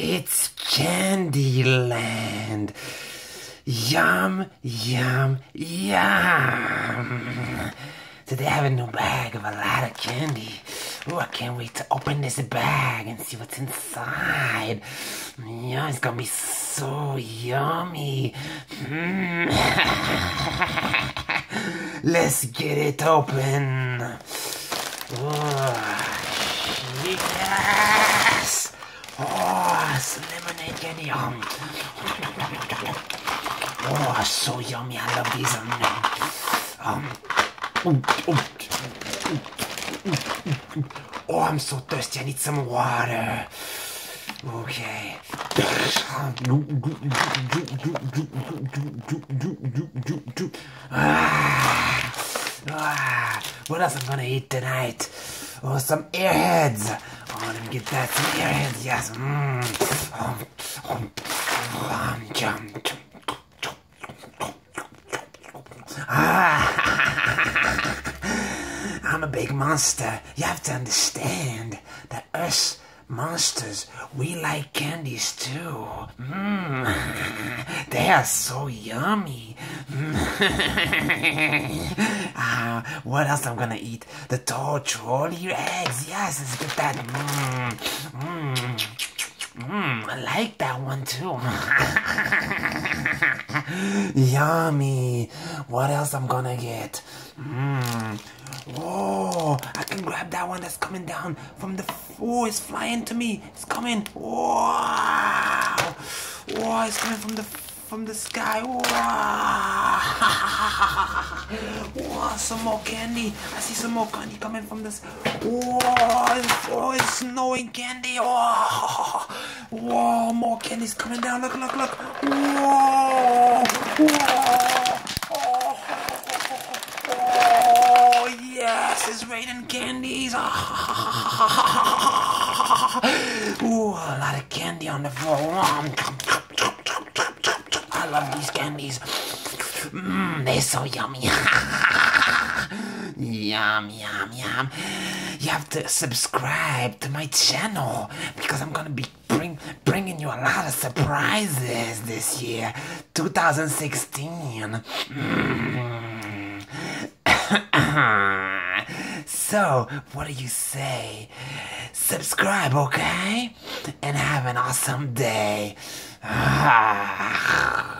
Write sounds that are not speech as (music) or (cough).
It's Candy Land. Yum, yum, yum. Today I have a new bag of a lot of candy. Oh, I can't wait to open this bag and see what's inside. Yeah, it's gonna be so yummy. Mm. (laughs) Let's get it open. Oh, yes! Lemonade candy. Um, (laughs) oh, so yummy. I love these. Um, um, oh, I'm so thirsty. I need some water. Okay. Ah, ah, what else am I'm gonna eat tonight? Oh, some airheads. Let me get that. Some airheads, yes. Mm. Ah, I'm a big monster. You have to understand that us monsters, we like candies too. Mm. (laughs) They are so yummy. (laughs) uh, what else I'm gonna eat? The tall Trolli eggs. Yes, let's get that. Mm. Mm. Mm, I like that one too. (laughs) Yummy. What else I'm gonna get? Mm. Oh, I can grab that one that's coming down from the. Oh, it's flying to me. It's coming. Wow. Oh, it's coming from the from the sky. Wow. (laughs) wow, some more candy. I see some more candy coming from this. Wow, it's, oh, it's snowing candy. Wow. Whoa, more candy's coming down. Look, look, look. Whoa. Whoa. Oh, oh, yes, it's raining candies. (laughs) Ooh, a lot of candy on the floor. Love these candies. Mmm, they're so yummy. (laughs) yum, yum, yum. You have to subscribe to my channel because I'm gonna be bring bringing you a lot of surprises this year, 2016. Mm. (coughs) so, what do you say? Subscribe, okay? And have an awesome day. (sighs)